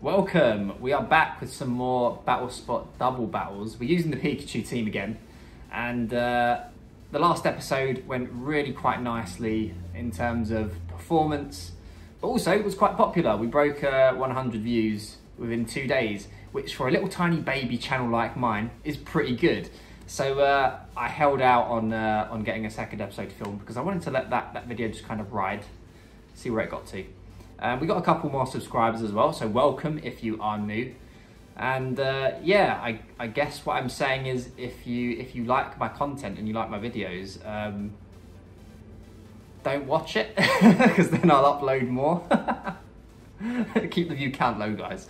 Welcome! We are back with some more Battle Spot double battles. We're using the Pikachu team again, and uh, the last episode went really quite nicely in terms of performance, but also it was quite popular. We broke uh, 100 views within two days, which for a little tiny baby channel like mine is pretty good. So uh, I held out on uh, on getting a second episode filmed because I wanted to let that, that video just kind of ride, see where it got to. Um, we got a couple more subscribers as well, so welcome if you are new. And uh, yeah, I, I guess what I'm saying is if you if you like my content and you like my videos, um, don't watch it because then I'll upload more. Keep the view count low, guys.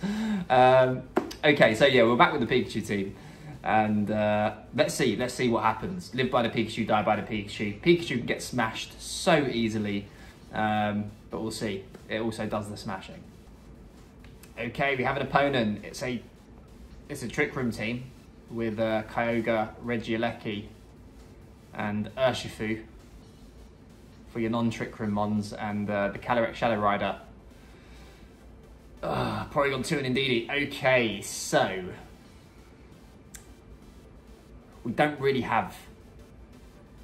Um, okay, so yeah, we're back with the Pikachu team. And uh, let's see, let's see what happens. Live by the Pikachu, die by the Pikachu. Pikachu can get smashed so easily, um, but we'll see it also does the smashing. Okay, we have an opponent. It's a it's a Trick Room team with uh, Kyogre, Regieleki, and Urshifu for your non-Trick Room mons, and uh, the Calyrex Shadow Rider. Uh, Porygon 2 and Indeedee. Okay, so... We don't really have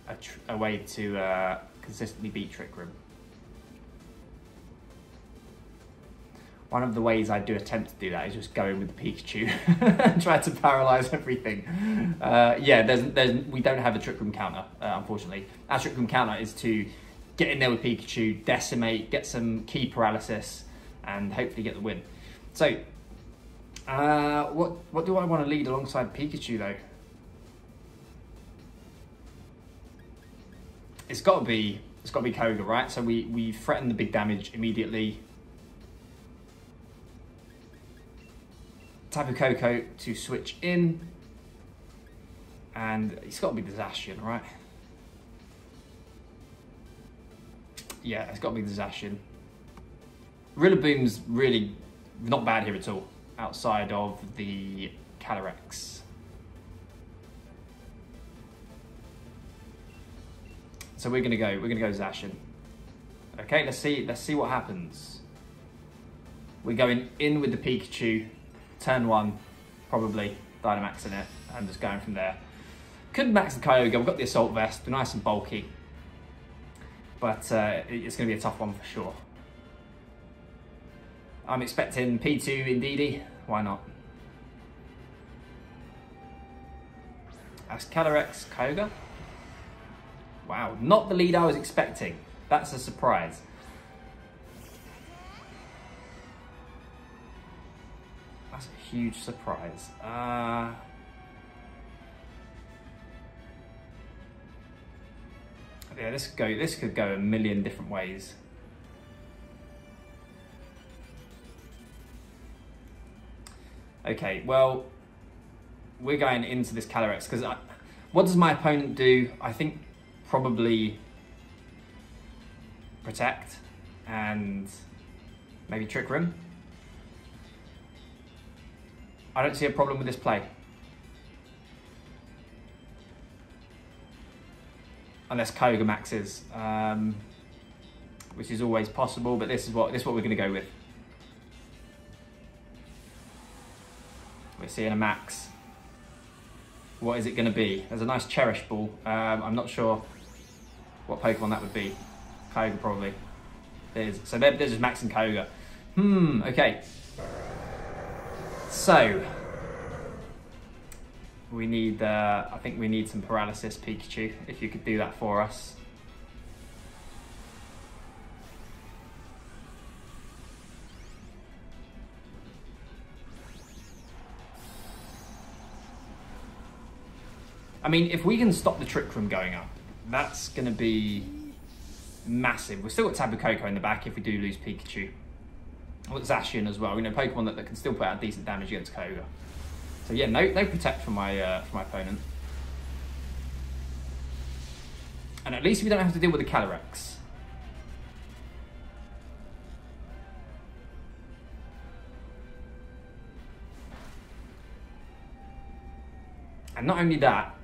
a, a way to uh, consistently beat Trick Room. One of the ways I do attempt to do that is just go in with Pikachu and try to paralyze everything. Uh, yeah, there's, there's, we don't have a Trick Room counter, uh, unfortunately. Our Trick Room counter is to get in there with Pikachu, decimate, get some key paralysis, and hopefully get the win. So, uh, what, what do I want to lead alongside Pikachu though? It's got to be, it's got to be Koga, right? So we, we threaten the big damage immediately Tapu Koko to switch in. And it's got to be the Zacian, right? Yeah, it's got to be the Zacian. Rillaboom's really not bad here at all, outside of the Calyrex. So we're gonna go, we're gonna go Zacian. Okay, let's see, let's see what happens. We're going in with the Pikachu turn one, probably Dynamax in it, and just going from there. Could max the Kyogre, we've got the Assault Vest, nice and bulky, but uh, it's going to be a tough one for sure. I'm expecting P2 Indeedee, why not? That's Calyrex Kyogre. Wow, not the lead I was expecting. That's a surprise. That's a huge surprise. Uh, yeah, this go. This could go a million different ways. Okay, well, we're going into this Calyrex because what does my opponent do? I think probably protect and maybe trick room. I don't see a problem with this play. Unless Koga maxes, um, which is always possible, but this is what this is what we're going to go with. We're seeing a max. What is it going to be? There's a nice Cherish Ball. Um, I'm not sure what Pokemon that would be. Koga probably. There's, so they're just maxing Koga. Hmm, okay. So, we need, uh, I think we need some paralysis Pikachu, if you could do that for us. I mean, if we can stop the Trick Room going up, that's going to be massive. We've still got Tapu Koko in the back if we do lose Pikachu. Zacian as well, you know, Pokemon that, that can still put out decent damage against Koga. So yeah, no, no protect for my, uh, for my opponent. And at least we don't have to deal with the Calyrex. And not only that,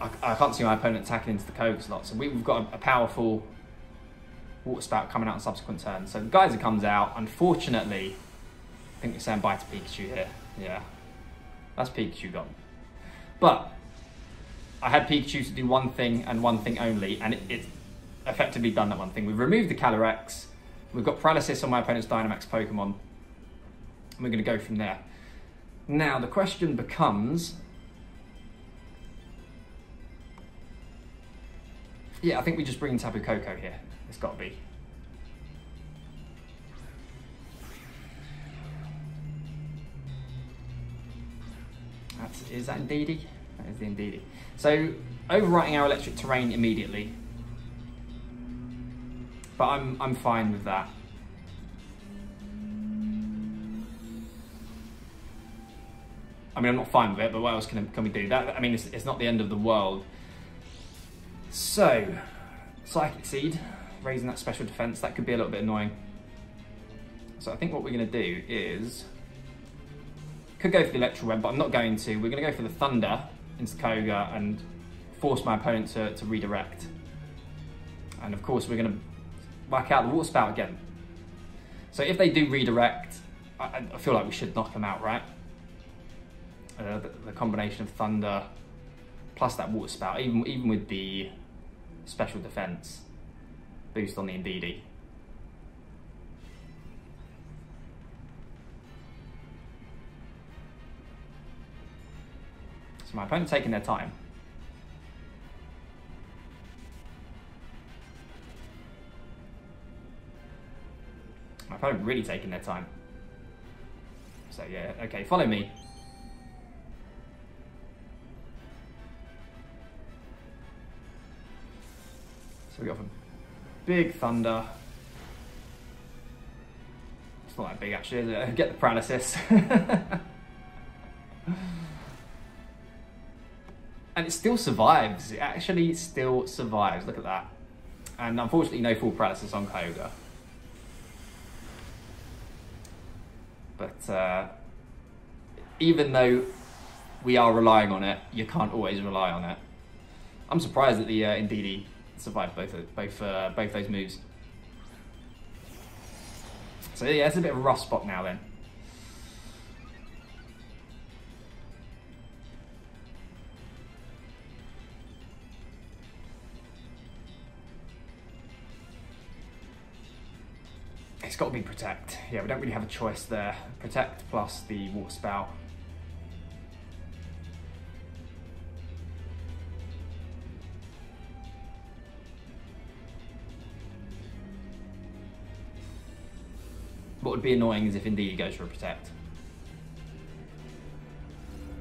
I, I, can't see my opponent attacking into the Koga slot. So we, have got a, a powerful water spout coming out on subsequent turns. So the Geyser comes out. Unfortunately, I think we're saying bye to Pikachu here. Yeah. That's Pikachu gone. But I had Pikachu to do one thing and one thing only, and it, it's effectively done that one thing. We've removed the Calyrex. We've got Paralysis on my opponent's Dynamax Pokemon. And we're going to go from there. Now, the question becomes... Yeah, I think we just bring Tapu Koko here. It's got to be. That's, is that Indeedee? That is the. So, overwriting our electric terrain immediately. But I'm, I'm fine with that. I mean, I'm not fine with it, but what else can, can we do? That I mean, it's, it's not the end of the world. So, Psychic Seed, raising that special defense, that could be a little bit annoying. So I think what we're going to do is, could go for the Electro Web, but I'm not going to. We're going to go for the Thunder into Koga and force my opponent to, to redirect. And of course, we're going to whack out the Water Spout again. So if they do redirect, I, I feel like we should knock them out, right? Uh, the, the, combination of Thunder plus that Water Spout, even, even with the special defense boost on the Indeedee. So my opponent's taking their time. My opponent really taking their time. So yeah, okay, follow me. So we got a big thunder. It's not that big actually, is it? Get the paralysis. and it still survives. It actually still survives. Look at that. And unfortunately, no full paralysis on Koga. But uh, even though we are relying on it, you can't always rely on it. I'm surprised that the uh, Indeedee survived both both uh, both those moves. So yeah, it's a bit of a rough spot now then. It's got to be Protect. Yeah, we don't really have a choice there. Protect plus the Water Spout. What would be annoying is if Indeedee goes for a Protect.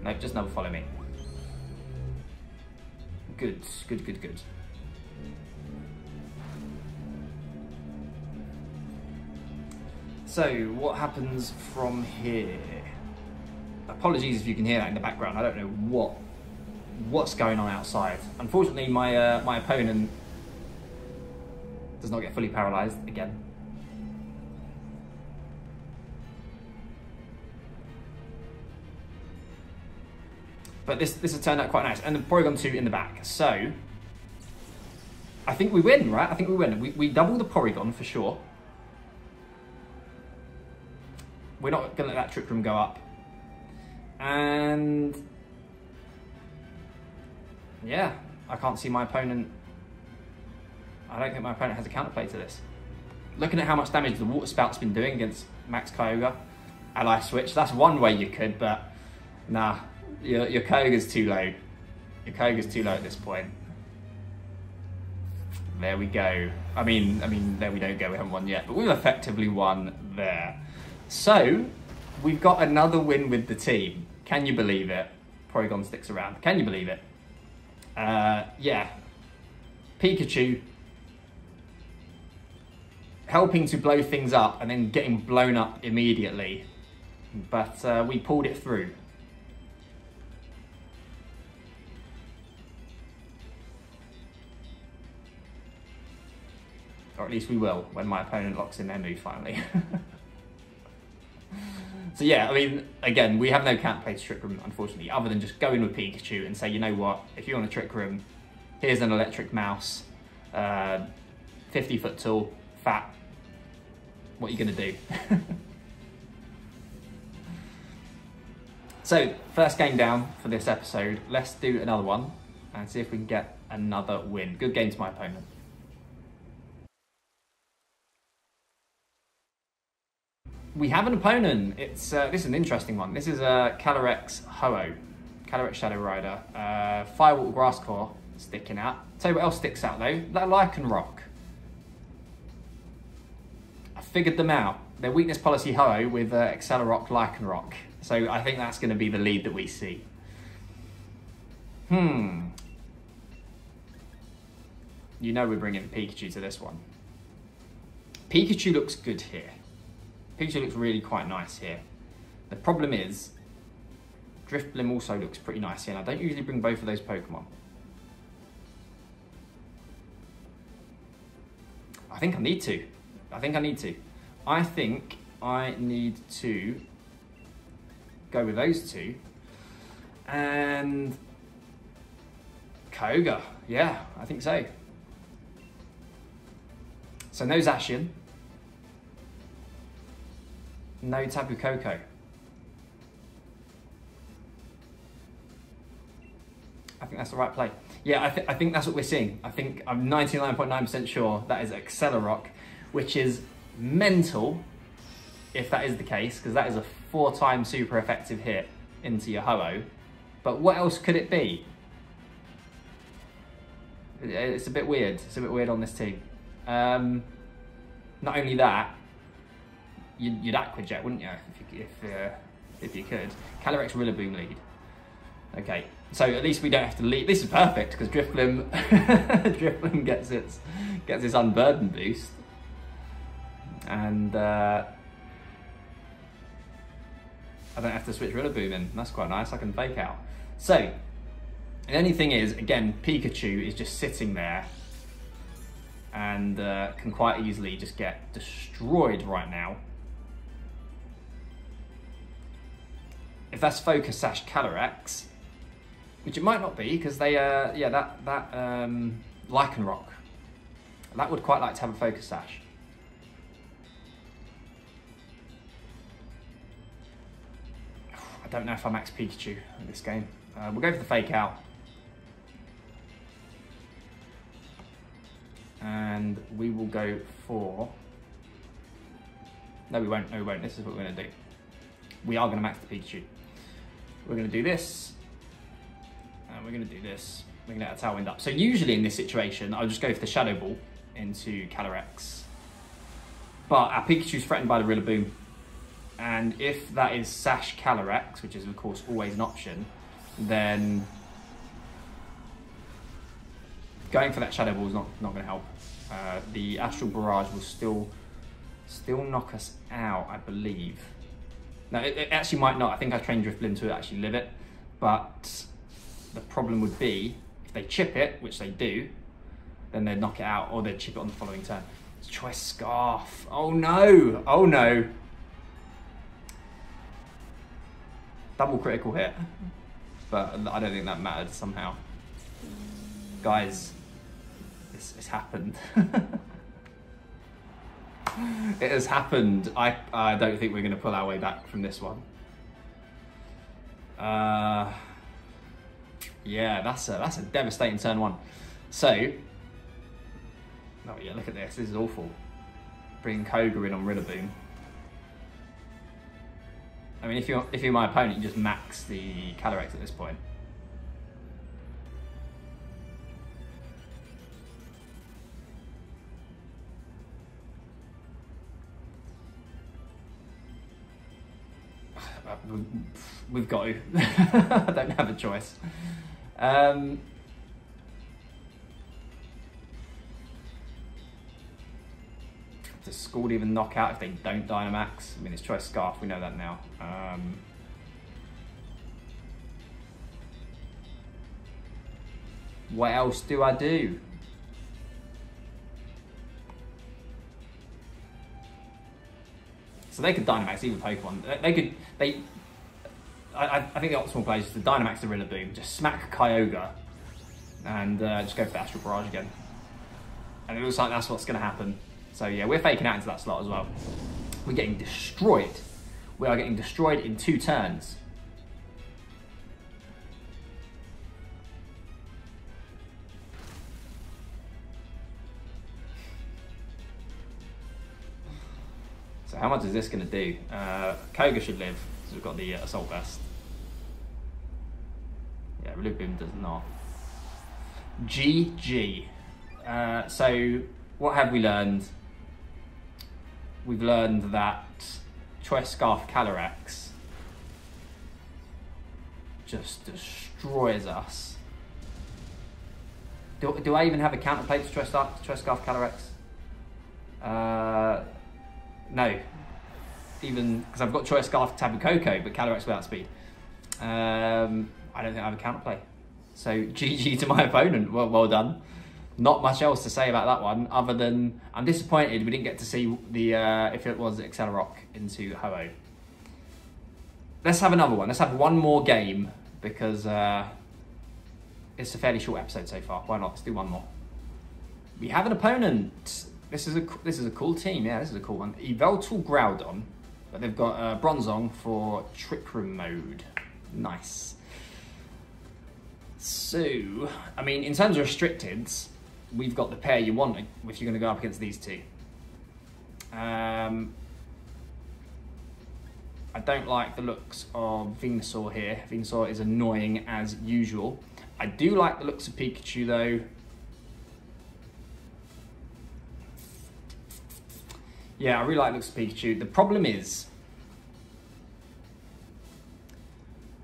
Nope, just never follow me. Good, good, good, good. So, what happens from here? Apologies if you can hear that in the background. I don't know what what's going on outside. Unfortunately, my uh, my opponent does not get fully paralysed again. But this this has turned out quite nice, and the Porygon 2 in the back. So, I think we win, right? I think we win. We, we double the Porygon for sure. We're not going to let that Trick Room go up. And yeah, I can't see my opponent. I don't think my opponent has a counterplay to this. Looking at how much damage the Water Spout's been doing against Max Kyogre, Ally Switch, that's one way you could, but nah, your, your Kyogre's too low. Your Kyogre's too low at this point. There we go. I mean, I mean, there we don't go. We haven't won yet, but we've effectively won there. So, we've got another win with the team. Can you believe it? Porygon sticks around. Can you believe it? Uh, yeah. Pikachu helping to blow things up and then getting blown up immediately. But uh, we pulled it through. Or at least we will when my opponent locks in their move finally. So yeah, I mean, again, we have no counterplay to Trick Room, unfortunately, other than just go in with Pikachu and say, you know what, if you want a Trick Room, here's an electric mouse, uh, 50 foot tall, fat, what are you going to do? So, first game down for this episode. Let's do another one and see if we can get another win. Good game to my opponent. We have an opponent. It's uh, This is an interesting one. This is a uh, Calyrex Ho-Oh, Calyrex Shadow Rider. Uh, Firewater Grass Core sticking out. Tell you what else sticks out though, that Lycanroc. I figured them out. Their weakness policy Ho-Oh with uh, Accelerock Lycanroc. So I think that's going to be the lead that we see. Hmm. You know we're bringing Pikachu to this one. Pikachu looks good here. Pikachu looks really quite nice here. The problem is, Drifblim also looks pretty nice here, and I don't usually bring both of those Pokemon. I think I need to. I think I need to. I think I need to go with those two. And Koga, yeah, I think so. So no Zacian, no Tapu Koko. I think that's the right play. Yeah, I, th I think that's what we're seeing. I think I'm 99.9% sure that is Accelerock, which is mental if that is the case, because that is a four time super effective hit into your Ho-Oh. But what else could it be? It's a bit weird. It's a bit weird on this team. Um, not only that, you'd, you'd Jet, wouldn't you? If you, if, uh, if you could. Calyrex Rillaboom lead. Okay, so at least we don't have to lead. This is perfect because Drifblim, Drifblim gets its gets its unburden boost, and uh, I don't have to switch Rillaboom in. That's quite nice. I can fake out. So the only thing is, again, Pikachu is just sitting there and uh, can quite easily just get destroyed right now. If that's Focus Sash Calyrex, which it might not be because they, uh, yeah, that that um, Lycanroc, that would quite like to have a Focus Sash. I don't know if I max Pikachu in this game. Uh, we'll go for the fake out. And we will go for... No, we won't. No, we won't. This is what we're going to do. We are going to max the Pikachu. We're going to do this. And we're going to do this. We're going to get our Tailwind up. So usually in this situation, I'll just go for the Shadow Ball into Calyrex. But our Pikachu's threatened by the Rillaboom. And if that is Sash Calyrex, which is of course always an option, then going for that Shadow Ball is not, not going to help. Uh, the Astral Barrage will still still knock us out, I believe. No, it, it actually might not. I think I trained Drifblim to actually live it. But the problem would be, if they chip it, which they do, then they'd knock it out, or they'd chip it on the following turn. Choice Scarf. Oh no! Oh no! Double critical hit. But I don't think that mattered somehow. Guys, it's happened. it has happened. I, I don't think we're going to pull our way back from this one. Uh, yeah, that's a, that's a devastating turn one. So, oh yeah, look at this. This is awful. Bring Koga in on Rillaboom. I mean, if you're if you're my opponent, you just max the Calyrex at this point. We've got to. I don't have a choice. Um, Does Scald even knock out if they don't Dynamax? I mean, it's Choice Scarf, we know that now. Um, what else do I do? So they could Dynamax even Pokemon. They could, they, I, I, think the optimal play is the Dynamax the Rillaboom, just smack Kyogre and uh, just go for the Astral Barrage again. And it looks like that's what's going to happen. So yeah, we're faking out into that slot as well. We're getting destroyed. We are getting destroyed in two turns. So how much is this going to do? Uh, Koga should live we've got the uh, Assault Vest. Yeah, Rillaboom does not. GG. Uh, so, what have we learned? We've learned that Choice Scarf Calyrex just destroys us. Do, do I even have a counterplay to Choice Scarf, Choice Scarf Calyrex? Uh, no. Even, because I've got Choice Scarf Tapu Koko, but Calyrex without speed. Um, I don't think I have a counterplay. So GG to my opponent. Well, well done. Not much else to say about that one, other than I'm disappointed we didn't get to see the uh, if it was Accelerock into Ho-Oh. Let's have another one. Let's have one more game because uh, it's a fairly short episode so far. Why not? Let's do one more. We have an opponent. This is a this is a cool team. Yeah, this is a cool one. Yveltal Groudon, but they've got uh, Bronzong for Trick Room mode. Nice. So, I mean, in terms of restricteds, we've got the pair you want if you're going to go up against these two. Um, I don't like the looks of Venusaur here. Venusaur is annoying as usual. I do like the looks of Pikachu though. Yeah, I really like looks of Pikachu. The problem is...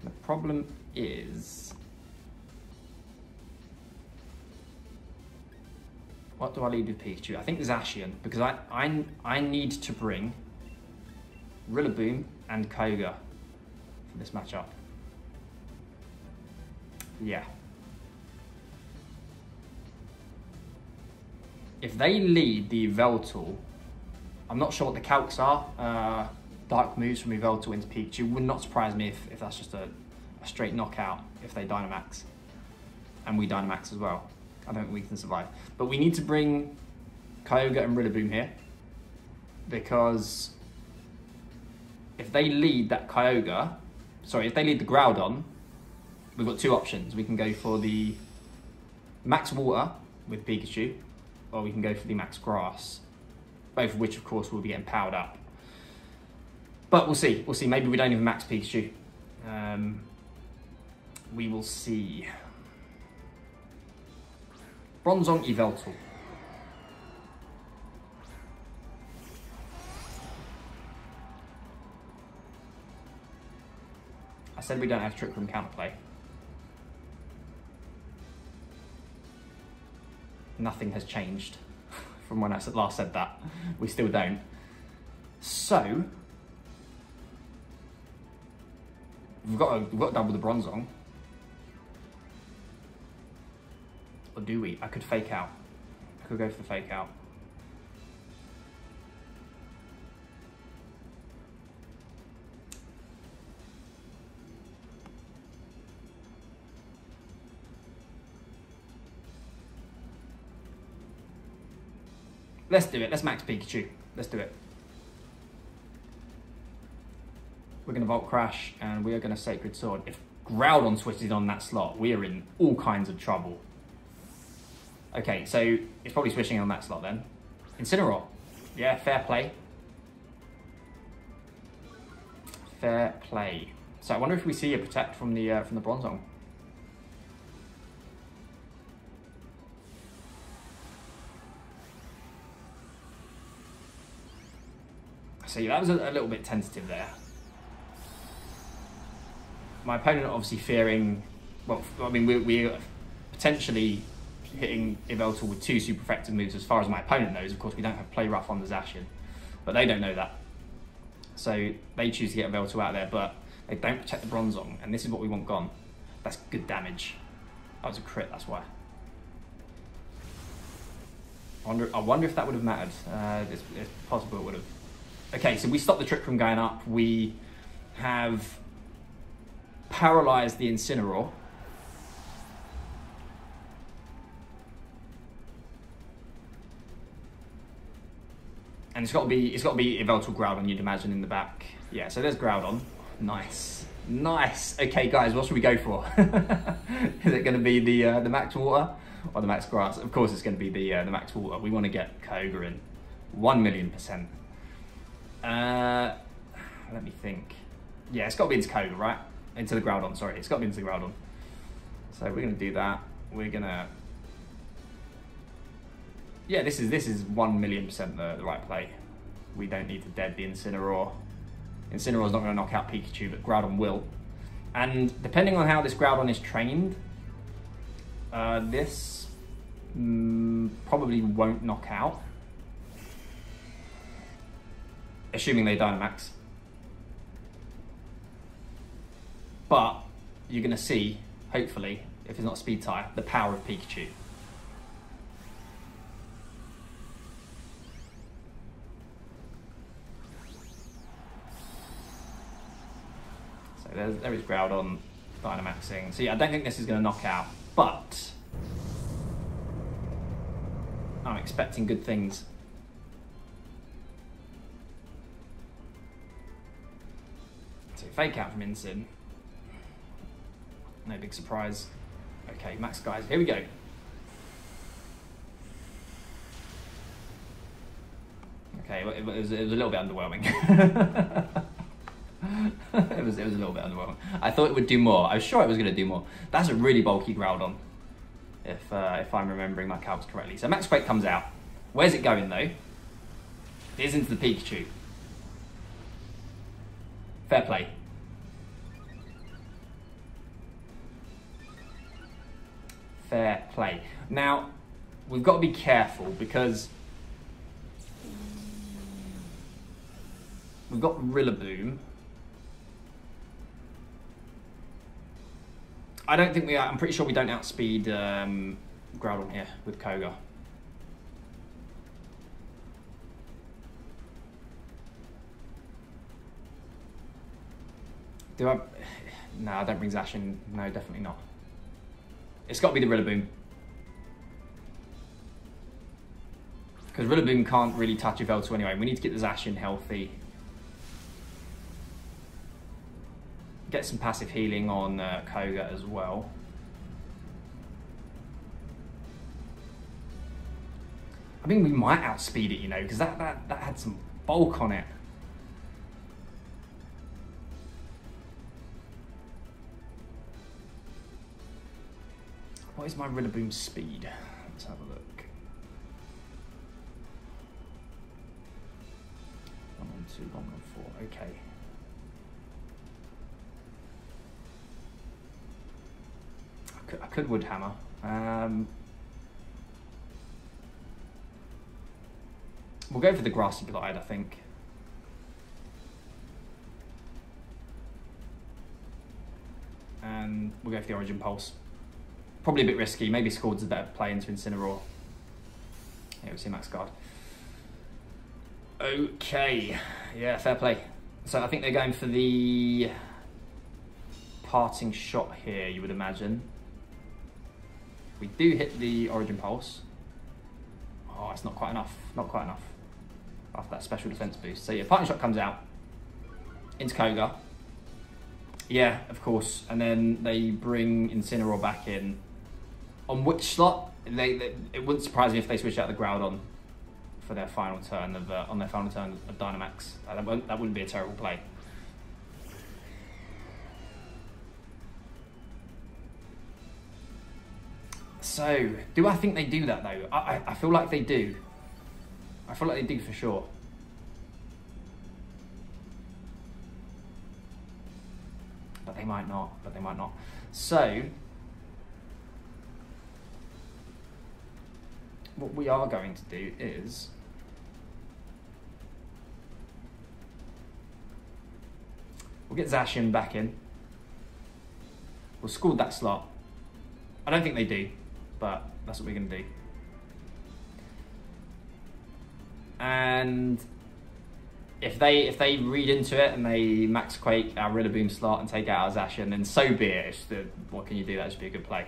The problem is... What do I lead with Pikachu? I think Zacian, because I, I, I need to bring Rillaboom and Koga for this matchup. Yeah. If they lead the Yveltal, I'm not sure what the calcs are. Uh, dark moves from Yveltal into Pikachu would not surprise me if, if that's just a, a straight knockout if they Dynamax. And we Dynamax as well. I don't think we can survive. But we need to bring Kyogre and Rillaboom here. Because if they lead that Kyogre, sorry, if they lead the Groudon, we've got two options. We can go for the Max Water with Pikachu, or we can go for the Max Grass. Both of which, of course, will be getting powered up. But we'll see. We'll see. Maybe we don't even max Pikachu. Um, we will see. Bronzong Yveltal. I said we don't have Trick Room counterplay. Nothing has changed from when I last said that. We still don't. So, we've got we've got to double the Bronzong. Or do we? I could fake out. I could go for the fake out. Let's do it. Let's max Pikachu. Let's do it. We're going to Volt Crash and we are going to Sacred Sword. If Groudon switches on that slot, we are in all kinds of trouble. Okay, so it's probably switching on that slot then. Incineroar. Yeah, fair play. Fair play. So I wonder if we see a Protect from the uh, from the Bronzong. So that was a, a little bit tentative there. My opponent obviously fearing, well, I mean, we're, we're potentially hitting Yveltal with two super effective moves as far as my opponent knows. Of course, we don't have Play Rough on the Zacian, but they don't know that. So they choose to get Yveltal out there, but they don't protect the Bronzong, and this is what we want gone. That's good damage. That was a crit, that's why. I wonder, I wonder if that would have mattered. Uh, it's, it's possible it would have. Okay, so we stop the trip from going up. We have paralyzed the Incineroar. And it's got to be it's got to be Yveltal Groudon, you'd imagine in the back. Yeah, so there's Groudon. Nice, nice. Okay, guys, what should we go for? Is it going to be the uh, the Max Water or the Max Grass? Of course, it's going to be the uh, the Max Water. We want to get Koga in, one million percent. Uh, let me think. Yeah, it's got to be into Koga, right? Into the Groudon, sorry. It's got to be into the Groudon. So we're going to do that. We're going to... Yeah, this is this is 1 million percent the, the right play. We don't need to dead the Incineroar. Incineroar's not going to knock out Pikachu, but Groudon will. And depending on how this Groudon is trained, uh, this mm, probably won't knock out. Assuming they Dynamax. But you're going to see, hopefully, if it's not speed tire, the power of Pikachu. So there's, there is Groudon Dynamaxing. So yeah, I don't think this is going to knock out, but I'm expecting good things. Fake out from Incin. No big surprise. Okay, max guys, here we go. Okay, it was, it was a little bit underwhelming. it was it was a little bit underwhelming. I thought it would do more. I was sure it was going to do more. That's a really bulky Groudon, if uh, if I'm remembering my calcs correctly. So Max Quake comes out. Where's it going though? It is into the Pikachu. Fair play. Fair play. Now, we've got to be careful because we've got Rillaboom. I don't think we are. I'm pretty sure we don't outspeed um, Groudon here with Koga. Do I? No, I don't bring Zacian. No, definitely not. It's got to be the Rillaboom. Because Rillaboom can't really touch Yveltal anyway. We need to get the Zacian healthy. Get some passive healing on uh, Koga as well. I mean, we might outspeed it, you know, because that, that, that had some bulk on it. What is my Rillaboom speed? Let's have a look. One on two, one on four. Okay. I could, I could wood hammer. Um, we'll go for the grassy glide, I think. And we'll go for the origin pulse. Probably a bit risky. Maybe Scald's a better play into Incineroar. Yeah, we see Max Guard. Okay. Yeah, fair play. So I think they're going for the parting shot here, you would imagine. We do hit the Origin Pulse. Oh, it's not quite enough. Not quite enough. After that special defense boost. So yeah, parting shot comes out into Koga. Yeah, of course. And then they bring Incineroar back in on which slot, they, they, it wouldn't surprise me if they switch out the Groudon for their final turn of uh, on their final turn of Dynamax. That, wouldn't, that wouldn't be a terrible play. So, do I think they do that though? I, I, I feel like they do. I feel like they do for sure. But they might not, but they might not. So, what we are going to do is we'll get Zacian back in. We'll Scald that slot. I don't think they do, but that's what we're going to do. And if they if they read into it and they max quake our Rillaboom slot and take out our Zacian, then so be it. The, what can you do? That should be a good play.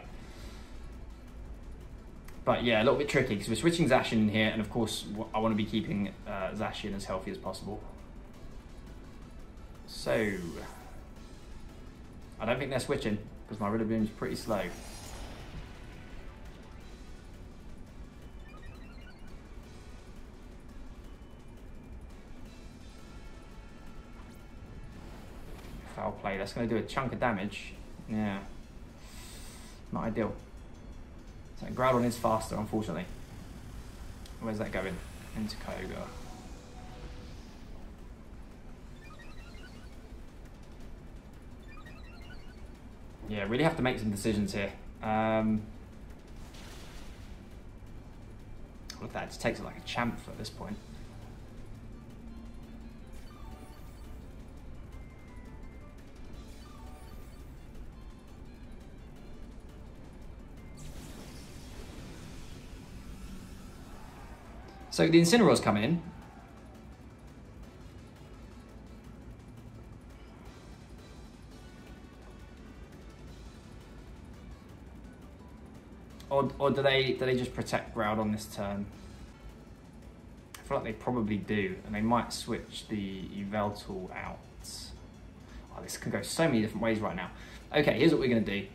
But yeah, a little bit tricky because we're switching Zacian in here, and of course I want to be keeping uh, Zacian as healthy as possible. So, I don't think they're switching because my Rillaboom's pretty slow. Foul play. That's going to do a chunk of damage. Yeah. Not ideal. So Groudon is faster, unfortunately. Where's that going? Into Koga. Yeah, really have to make some decisions here. Um, look at that, it just takes it like a champ at this point. So the Incineroar's come in. Or, or do they do they just protect Groudon this turn? I feel like they probably do, and they might switch the Yveltal out. Oh, this can go so many different ways right now. Okay, here's what we're going to do.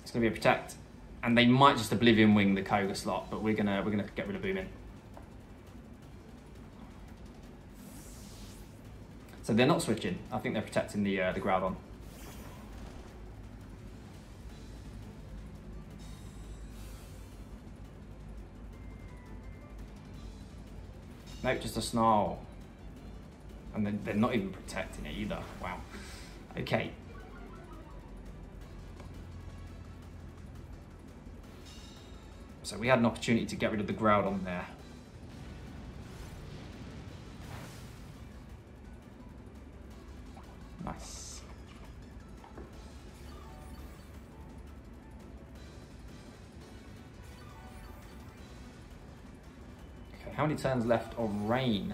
It's to be a protect and they might just Oblivion Wing the Koga slot, but we're gonna we're gonna get rid of Boomin. So they're not switching. I think they're protecting the uh, the Groudon. Nope, just a snarl. And then they're not even protecting it either. Wow. Okay, So we had an opportunity to get rid of the Groudon there. Nice. Okay, how many turns left of rain?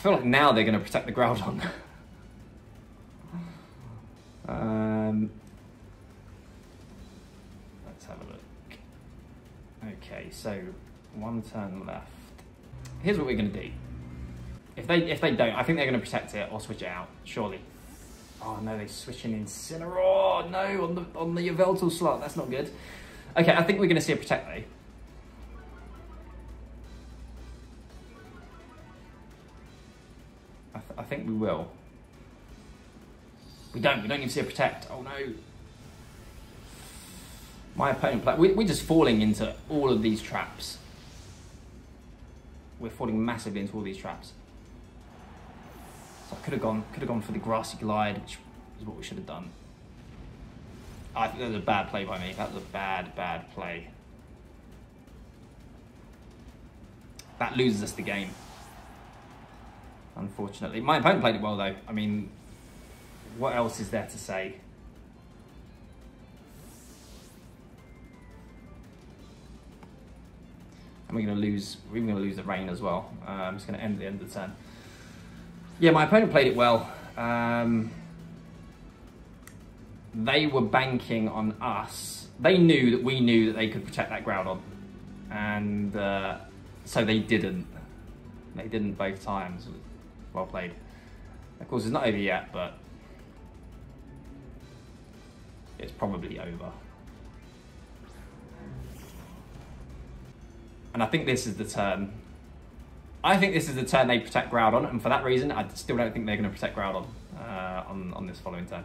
Feel like now they're going to protect the Groudon. um, let's have a look. Okay, so one turn left. Here's what we're going to do. If they if they don't, I think they're going to protect it or switch it out. Surely. Oh no, they're switching Incineroar. No, on the on the Yveltal slot. That's not good. Okay, I think we're going to see a protect though. I think we will. We don't. We don't even see a protect. Oh no. My opponent play. We, we're just falling into all of these traps. We're falling massively into all these traps. So I could have gone. Could have gone for the grassy glide, which is what we should have done. I think that was a bad play by me. That was a bad, bad play. That loses us the game unfortunately. My opponent played it well, though. I mean, what else is there to say? And we're going to lose, we're even going to lose the rain as well. I'm just going to end at the end of the turn. Yeah, my opponent played it well. Um, they were banking on us. They knew that we knew that they could protect that Groudon. And uh, so they didn't. They didn't both times. Well played. Of course, it's not over yet, but it's probably over. And I think this is the turn. I think this is the turn they protect Groudon, and for that reason, I still don't think they're going to protect Groudon uh, on, on this following turn.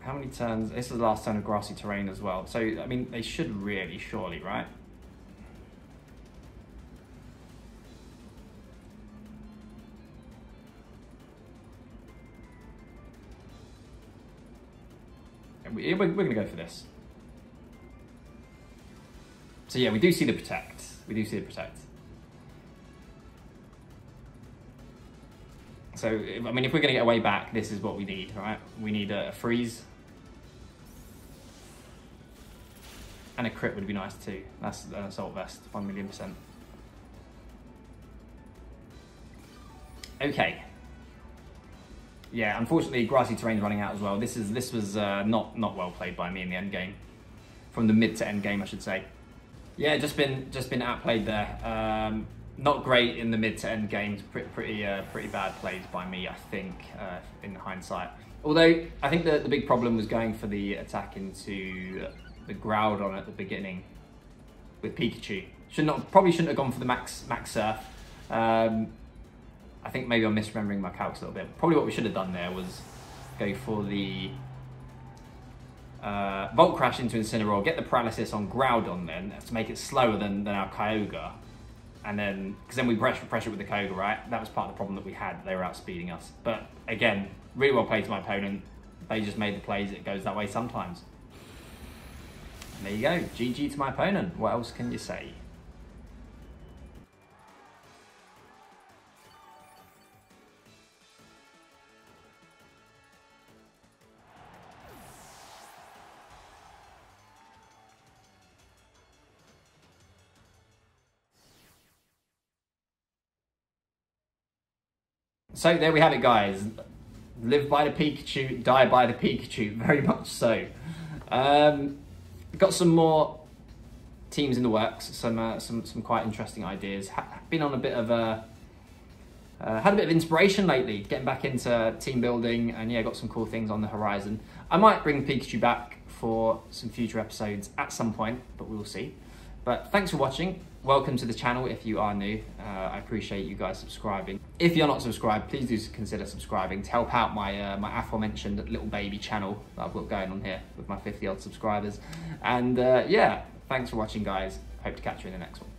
How many turns? This is the last turn of grassy terrain as well. So, I mean, they should really, surely, right? We're, we're going to go for this. So yeah, we do see the protect. We do see the protect. So, I mean, if we're going to get away back, this is what we need, right? We need a, freeze. And a crit would be nice too. That's an assault vest, 1 million percent. Okay. Yeah, unfortunately, grassy terrain's running out as well. This is this was uh, not not well played by me in the end game, from the mid to end game, I should say. Yeah, just been just been outplayed there. Um, not great in the mid to end games. Pretty pretty uh, pretty bad plays by me, I think, uh, in hindsight. Although I think the, the big problem was going for the attack into the Groudon at the beginning with Pikachu. Should not probably shouldn't have gone for the Max Max Surf. Um, I think maybe I'm misremembering my calcs a little bit. Probably what we should have done there was go for the uh, Volt Crash into Incineroar, get the paralysis on Groudon then to make it slower than, than our Kyogre. And then, because then we pressure, pressure with the Kyogre, right? That was part of the problem that we had. They were outspeeding us. But again, really well played to my opponent. They just made the plays. It goes that way sometimes. And there you go. GG to my opponent. What else can you say? So there we have it, guys. Live by the Pikachu, die by the Pikachu. Very much so. Um, got some more teams in the works. Some uh, some some quite interesting ideas. Ha been on a bit of a uh, had a bit of inspiration lately, getting back into team building, and yeah, got some cool things on the horizon. I might bring Pikachu back for some future episodes at some point, but we'll see. But thanks for watching. Welcome to the channel if you are new. Uh, I appreciate you guys subscribing. If you're not subscribed, please do consider subscribing to help out my uh, my aforementioned little baby channel that I've got going on here with my 50 odd subscribers. And uh, yeah, thanks for watching guys. Hope to catch you in the next one.